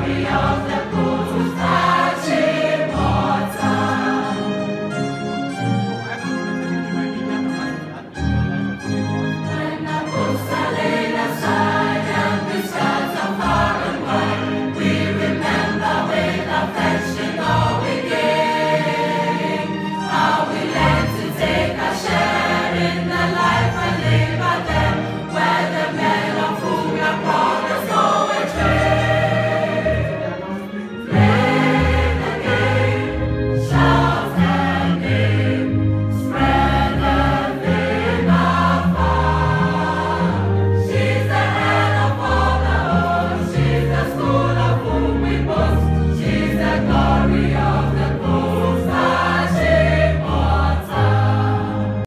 We are.